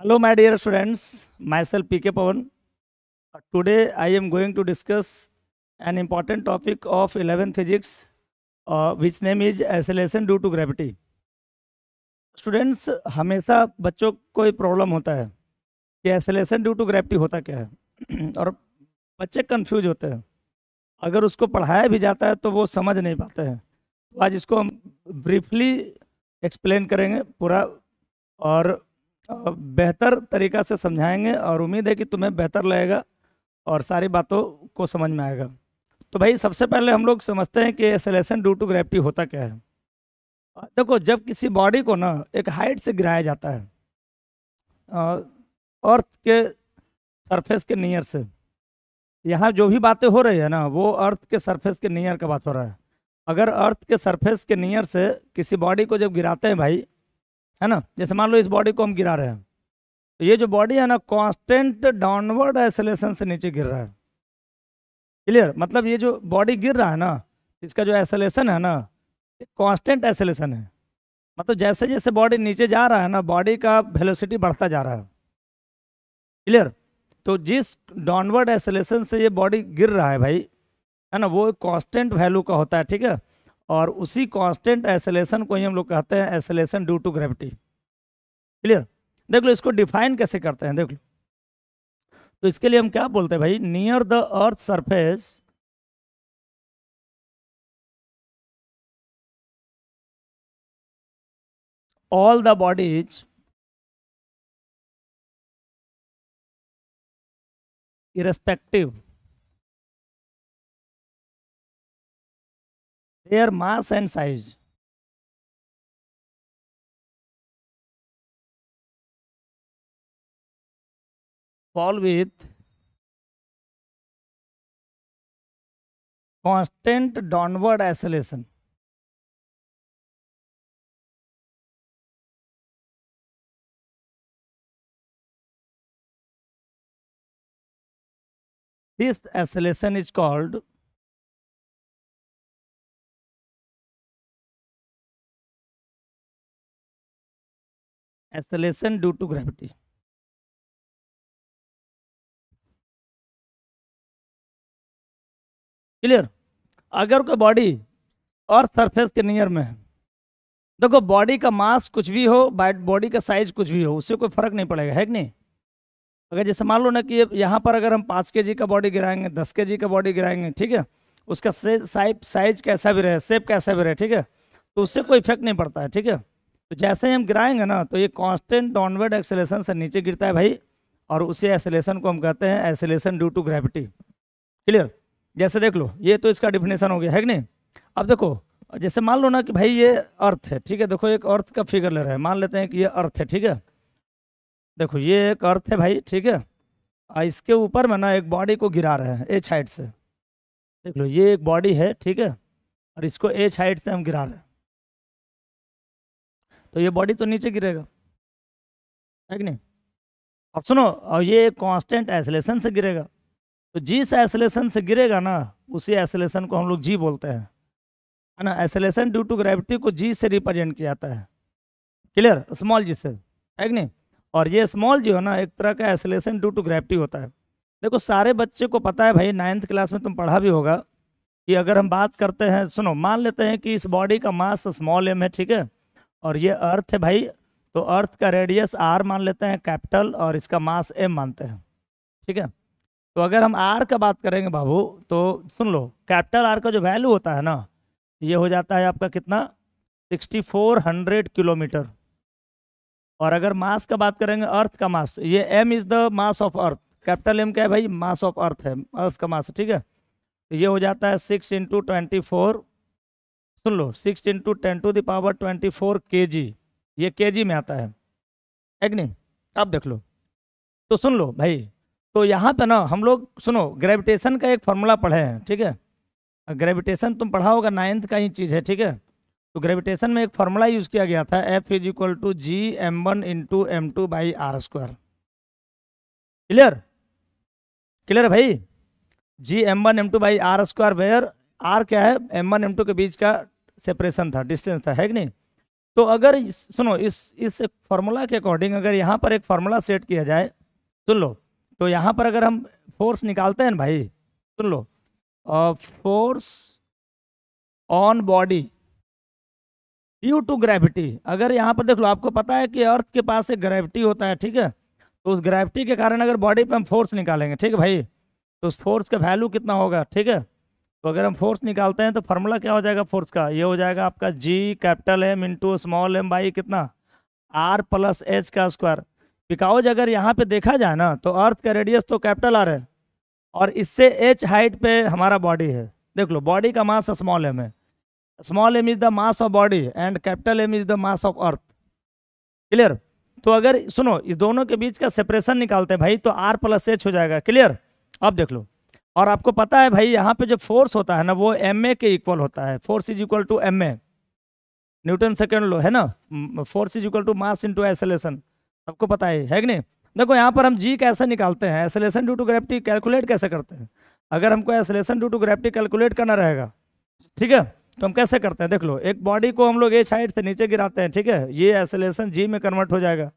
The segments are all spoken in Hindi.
Hello, my dear students. Myself PK Pawan. Uh, Today I am going to discuss an important topic of 11th physics, uh, which name is acceleration due to gravity. Students हमेशा बच्चों को कोई प्रॉब्लम होता है कि एसलेशन ड्यू टू ग्रेविटी होता क्या है और बच्चे कंफ्यूज होते हैं अगर उसको पढ़ाया भी जाता है तो वो समझ नहीं पाते हैं तो आज इसको हम ब्रीफली एक्सप्लेन करेंगे पूरा और अ, बेहतर तरीका से समझाएँगे और उम्मीद है कि तुम्हें बेहतर लगेगा और सारी बातों को समझ में आएगा। तो भाई, सबसे पहले हम लोग समझते हैं कि एसलेशन ड्यू टू ग्रेविटी होता क्या है। देखो, जब किसी बॉडी को ना एक हाइट से गिराया जाता है अर्थ के सरफेस के नियर से, यहाँ जो भी बातें हो रही है ना, वो अर्थ के सरफेस के नियर का बात हो रहा है। अगर अर्थ के सरफेस के नियर से किसी बॉडी को जब गिराते हैं भाई है ना? जैसे मान लो इस बॉडी को हम गिरा रहे हैं। तो ये जो बॉडी है ना कांस्टेंट डाउनवर्ड एसलेशन से नीचे गिर रहा है। क्लियर मतलब ये जो बॉडी गिर रहा है ना, इसका जो एसलेशन है ना कांस्टेंट एसलेशन है। मतलब जैसे जैसे बॉडी नीचे जा रहा है ना बॉडी का वेलोसिटी बढ़ता जा रहा है। क्लियर तो जिस डाउनवर्ड एसलेशन से ये बॉडी गिर रहा है भाई, है ना, वो कांस्टेंट वैल्यू का होता है, ठीक है? और उसी कांस्टेंट एसलेशन को ही हम लोग कहते हैं acceleration due to gravity clear देख लो, इसको डिफाइन कैसे करते हैं? देख लो। तो इसके लिए हम क्या बोलते हैं भाई? Near the earth surface all the bodies irrespective their mass and size fall with constant downward acceleration This acceleration is called acceleration due to gravity. Clear? अगर कोई बॉडी और सरफेस के नियर में है, देखो बॉडी का मास कुछ भी हो बॉडी का साइज़ कुछ भी हो, उससे कोई फ़र्क नहीं पड़ेगा, है कि नहीं? अगर जैसे मान लो ना कि यहाँ पर अगर हम पाँच के जी का बॉडी गिराएँगे, दस के जी का बॉडी गिराएँगे, ठीक है? उसका साइज़ कैसा भी रहे सेप कैसा भी रहे, ठीक है? तो उससे कोई इफ़ेक्ट नहीं पड़ता है, ठीक है? तो जैसे ही हम गिराएँगे ना तो ये कांस्टेंट डाउनवर्ड एक्सेलेशन से नीचे गिरता है भाई, और उसी एक्सेलेशन को हम कहते हैं acceleration due to gravity clear जैसे देख लो, ये तो इसका डिफिनेशन हो गया, है कि नहीं? अब देखो, जैसे मान लो ना कि भाई ये अर्थ है, ठीक है? देखो, एक अर्थ का फिगर ले रहे हैं। मान लेते हैं कि ये अर्थ है, ठीक है? देखो, ये एक अर्थ है भाई, ठीक है? और इसके ऊपर में ना एक बॉडी को गिरा रहे हैं एच हाइट से। देख लो, ये एक बॉडी है, ठीक है? और इसको एच हाइट से हम गिरा रहे हैं। तो ये बॉडी तो नीचे गिरेगा। है कि नहीं? अब सुनो और ये कांस्टेंट एसलेशन से गिरेगा। तो जिस एसलेशन से गिरेगा ना, उसी एसलेशन को हम लोग जी बोलते हैं। है ना? एसलेशन ड्यू टू ग्रेविटी को जी से रिप्रेजेंट किया जाता है। क्लियर स्मॉल जी से। है कि नहीं? और ये स्मॉल जी हो ना, एक तरह का एसलेशन ड्यू टू ग्रेविटी होता है। देखो, सारे बच्चे को पता है भाई नाइन्थ क्लास में तुम पढ़ा भी होगा कि अगर हम बात करते हैं, सुनो, मान लेते हैं कि इस बॉडी का मास स्मॉल एम है, ठीक है? और ये अर्थ है भाई तो अर्थ का रेडियस आर मान लेते हैं कैपिटल और इसका मास एम मानते हैं। ठीक है? तो अगर हम आर का बात करेंगे बाबू तो सुन लो कैपिटल आर का जो वैल्यू होता है ना, ये हो जाता है आपका कितना? Sixty four hundred kilometre. और अगर मास का बात करेंगे अर्थ का मास ये M is the mass of earth capital M क्या है भाई? मास ऑफ़ अर्थ है अर्थ का मास ठीक है? तो ये हो जाता है सिक्स इंटू ट्वेंटी फोर सुन लो six into ten to the power twenty four K G ये के जी में आता है है कि नहीं? अब देख लो। तो सुन लो भाई तो यहाँ पे ना हम लोग, सुनो ग्रेविटेशन का एक फॉर्मूला पढ़े हैं, ठीक है? ग्रेविटेशन तुम पढ़ा होगा नाइन्थ का ही चीज़ है, ठीक है? तो ग्रेविटेशन में एक फार्मूला यूज़ किया गया था F is equal to G M one into M two by R square clear clear भाई? G M one M two by R square where R क्या है? एम वन एम टू के बीच का सेपरेशन था डिस्टेंस था है कि नहीं? तो अगर इस, सुनो इस इस फॉर्मूला के अकॉर्डिंग अगर यहाँ पर एक फार्मूला सेट किया जाए सुन लो तो यहाँ पर अगर हम फोर्स निकालते हैं भाई सुन लो force on body due to gravity अगर यहाँ पर देख लो आपको पता है कि अर्थ के पास एक ग्रेविटी होता है ठीक है? तो उस ग्रेविटी के कारण अगर बॉडी पे हम फोर्स निकालेंगे ठीक है भाई? तो उस फोर्स का वैल्यू कितना होगा ठीक है? तो अगर हम फोर्स निकालते हैं तो फार्मूला क्या हो जाएगा फोर्स का? ये हो जाएगा आपका G capital M into small M by कितना? आर प्लस एच का स्क्वायर बिकॉज़ अगर यहाँ पे देखा जाए ना तो अर्थ का रेडियस तो कैपिटल आर है। और इससे एच हाइट पे हमारा बॉडी है। देख लो बॉडी का मास स्मॉल एम है। Small M is the mass of body and capital M is the mass of earth clear तो अगर, सुनो, इस दोनों के बीच का सेपरेशन निकालते हैं भाई तो आर प्लस एच हो जाएगा। क्लियर अब देख लो। और आपको पता है भाई, यहाँ पे जो फोर्स होता है ना, वो एम ए के इक्वल होता है। Force is equal to M A Newton second law, है ना? Force is equal to mass into acceleration सबको पता है है कि नहीं? देखो, यहाँ पर हम जी कैसे निकालते हैं? Acceleration due to gravity calculate कैसे करते हैं? अगर हमको acceleration due to gravity calculate करना रहेगा, ठीक है? तो हम कैसे करते हैं? देख लो, एक बॉडी को हम लोग ए साइड से नीचे गिराते हैं, ठीक है? ये एसोलेशन जी में कन्वर्ट हो जाएगा।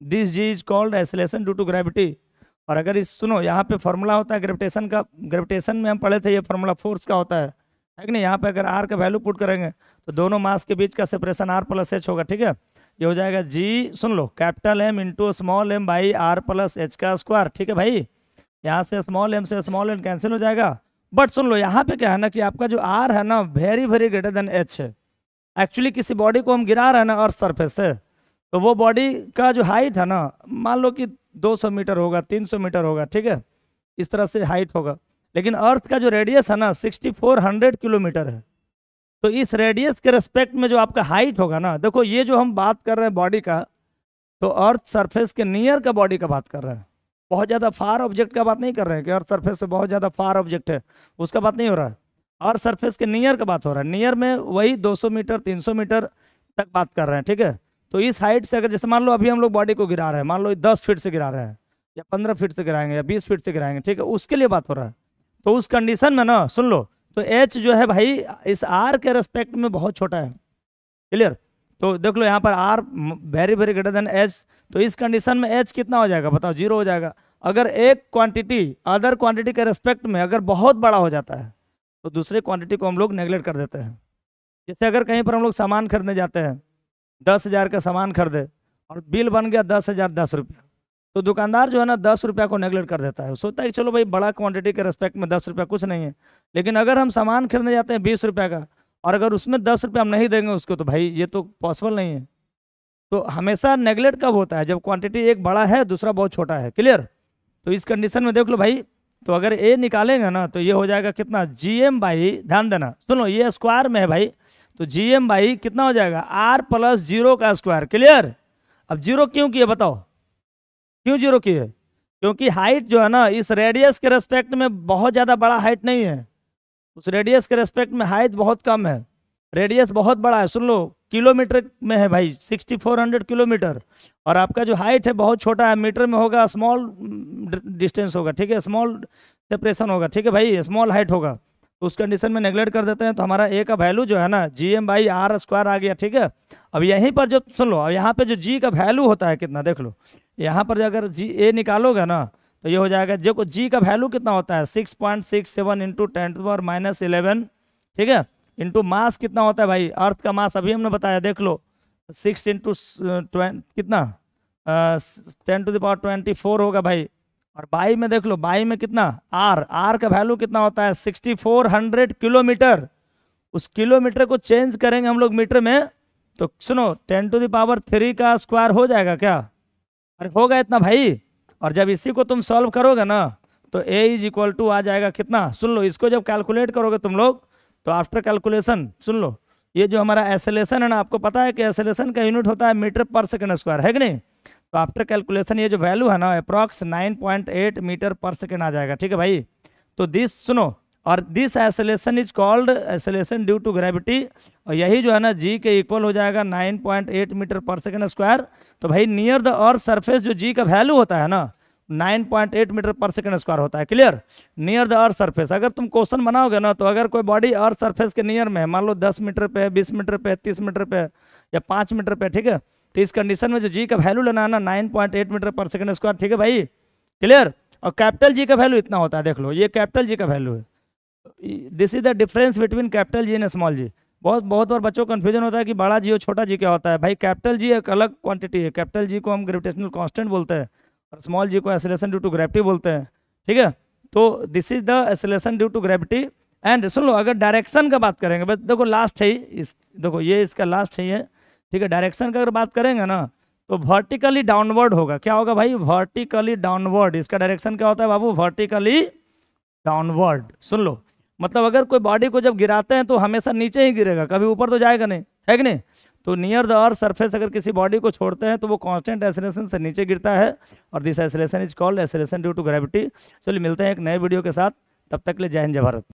This G is called acceleration due to gravity और अगर इस, सुनो, यहाँ पे फॉर्मूला होता है ग्रेविटेशन का ग्रेविटेशन में हम पढ़े थे ये फॉर्मूला फोर्स का होता है है कि नहीं? यहाँ पे अगर आर का वैल्यू पुट करेंगे तो दोनों मास के बीच का सेपरेशन आर प्लस एच होगा, ठीक है? ये हो जाएगा जी सुन लो capital M into small M by R plus H का स्क्वायर ठीक है भाई? यहाँ से स्मॉल एम से स्मॉल एम कैंसिल हो जाएगा। बट सुन लो, यहाँ पे क्या है ना कि आपका जो आर है ना very very greater than H है। एक्चुअली किसी बॉडी को हम गिरा रहे हैं ना अर्थ सरफेस से तो वो बॉडी का जो हाइट है ना, मान लो कि 200 मीटर होगा 300 मीटर होगा, ठीक है? इस तरह से हाइट होगा। लेकिन अर्थ का जो रेडियस है ना 6400 किलोमीटर है। तो इस रेडियस के रेस्पेक्ट में जो आपका हाइट होगा ना, देखो ये जो हम बात कर रहे हैं बॉडी का तो अर्थ सरफेस के नियर का बॉडी का बात कर रहे हैं। बहुत ज़्यादा फार ऑब्जेक्ट का बात नहीं कर रहे हैं कि अर्थ सरफेस से बहुत ज़्यादा फार ऑब्जेक्ट है, उसका बात नहीं हो रहा है। अर्थ सरफेस के नियर का बात हो रहा है। नियर में वही 200 मीटर 300 मीटर तक बात कर रहे हैं, ठीक है? तो इस हाइट से अगर जैसे मान लो अभी हम लोग बॉडी को गिरा रहे हैं, मान लो दस फीट से गिरा रहे हैं, या पंद्रह फीट से गिराएँगे, या बीस फीट से गिराएँगे, ठीक है, उसके लिए बात हो रहा है। तो उस कंडीशन में ना, सुन लो तो एच जो है भाई, इस आर के रेस्पेक्ट में बहुत छोटा है। क्लियर तो देख लो, यहाँ पर R very very greater than H तो इस कंडीशन में एच कितना हो जाएगा, बताओ ज़ीरो हो जाएगा। अगर एक क्वांटिटी अदर क्वांटिटी के रेस्पेक्ट में अगर बहुत बड़ा हो जाता है तो दूसरे क्वांटिटी को हम लोग नेगलेक्ट कर देते हैं। जैसे अगर कहीं पर हम लोग सामान खरीदने जाते हैं दस हज़ार का सामान खरीदे और बिल बन गया दस हज़ार, दस रुपया। तो दुकानदार जो है ना दस रुपया को नेगलेक्ट कर देता है। सोचता है कि चलो भाई, बड़ा क्वांटिटी के रेस्पेक्ट में दस रुपया कुछ नहीं है। लेकिन अगर हम सामान खरीदने जाते हैं बीस रुपया का और अगर उसमें दस रुपया हम नहीं देंगे उसको तो भाई ये तो पॉसिबल नहीं है। तो हमेशा नेगलेक्ट कब होता है? जब क्वांटिटी एक बड़ा है, दूसरा बहुत छोटा है। क्लियर तो इस कंडीशन में देख लो भाई तो अगर ए निकालेंगे ना तो ये हो जाएगा कितना? जी एम बाई ध्यान देना। सुनो, ये स्क्वायर में है भाई तो जी एम बाई कितना हो जाएगा? आर प्लस ज़ीरो का स्क्वायर क्लियर अब ज़ीरो क्यों किए, बताओ। क्यों ज़ीरो किए? क्योंकि हाइट जो है ना, इस रेडियस के रेस्पेक्ट में बहुत ज़्यादा बड़ा हाइट नहीं है। उस रेडियस के रेस्पेक्ट में हाइट बहुत कम है। रेडियस बहुत बड़ा है। सुन लो, किलोमीटर में है भाई 6400 किलोमीटर। और आपका जो हाइट है, बहुत छोटा है। मीटर में होगा स्मॉल डिस्टेंस होगा, ठीक है? स्मॉल सेपरेशन होगा, ठीक है भाई? स्मॉल हाइट होगा। तो उस कंडीशन में नेगलेक्ट कर देते हैं तो हमारा ए का वैल्यू जो है ना G M by R square आ गया, ठीक है? अब यहीं पर जो सुन लो, अब यहाँ पे जो जी का वैल्यू होता है कितना, देख लो। यहाँ पर अगर जी ए निकालोगे ना तो ये हो जाएगा जो जी का वैल्यू कितना होता है six point six seven into ten power minus eleven ठीक है? इंटू मास कितना होता है भाई? अर्थ का मास अभी हमने बताया, देख लो सिक्स इंटू कितना? Ten to the power twenty four होगा भाई। और बाई में देख लो, बाई में कितना? आर आर का वैल्यू कितना होता है? Sixty four hundred kilometre. उस किलोमीटर को चेंज करेंगे हम लोग मीटर में तो सुनो, ten to the power three का स्क्वायर हो जाएगा क्या? अरे होगा इतना भाई। और जब इसी को तुम सॉल्व करोगे ना तो ए इज़ इक्वल टू आ जाएगा कितना? सुन लो, इसको जब कैलकुलेट करोगे तुम लोग तो आफ्टर कैलकुलेशन सुन लो, ये जो हमारा एसोलेशन है ना, आपको पता है कि एसोलेशन का यूनिट होता है मीटर पर सेकेंड स्क्वायर है कि नहीं? तो आफ्टर कैलकुलेशन ये जो वैल्यू है ना अप्रॉक्स 9.8 मीटर पर सेकेंड आ जाएगा, ठीक है भाई? तो दिस सुनो, और this acceleration is called acceleration due to gravity और यही जो है ना जी के इक्वल हो जाएगा 9.8 मीटर पर सेकेंड स्क्वायर तो भाई नियर द और सरफेस जो जी का वैल्यू होता है ना 9.8 मीटर पर सेकेंड स्क्वायर होता है clear near the earth surface अगर तुम क्वेश्चन बनाओगे ना तो अगर कोई बॉडी अर्थ सरफेस के नियर में है, मान लो 10 मीटर पे 20 मीटर पे 30 मीटर पे, या पाँच मीटर पे, ठीक है? तो इस कंडीशन में जो जी का वैल्यू लेना ना nine point eight metre per second square ठीक है भाई? क्लियर और कैपिटल जी का वैल्यू इतना होता है, देख लो, ये कैपिटल जी का वैल्यू है। This is the difference between capital G and small G बहुत बहुत बार बच्चों को कन्फ्यूज़न होता है कि बड़ा जी और छोटा जी क्या होता है। भाई कैपिटल जी एक अलग क्वांटिटी है। कैपिटल जी को हम ग्रेविटेशनल कांस्टेंट बोलते हैं और स्मॉल जी को एसलेशन ड्यू टू ग्रेविटी बोलते हैं, ठीक है? तो this is the acceleration due to gravity and सुन लो, अगर डायरेक्शन का बात करेंगे देखो लास्ट है इस, देखो ये इसका लास्ट है ये ठीक है डायरेक्शन का अगर बात करेंगे ना तो वर्टिकली डाउनवर्ड होगा। क्या होगा भाई? वर्टिकली डाउनवर्ड इसका डायरेक्शन क्या होता है बाबू? वर्टिकली डाउनवर्ड सुन लो। मतलब अगर कोई बॉडी को जब गिराते हैं तो हमेशा नीचे ही गिरेगा। कभी ऊपर तो जाएगा नहीं। है कि नहीं? तो नियर द अर्थ सरफेस अगर किसी बॉडी को छोड़ते हैं तो वो कांस्टेंट एसलेशन से नीचे गिरता है, और this acceleration is called acceleration due to gravity चलिए मिलते हैं एक नए वीडियो के साथ। तब तक ले जय हिंद, जय भारत।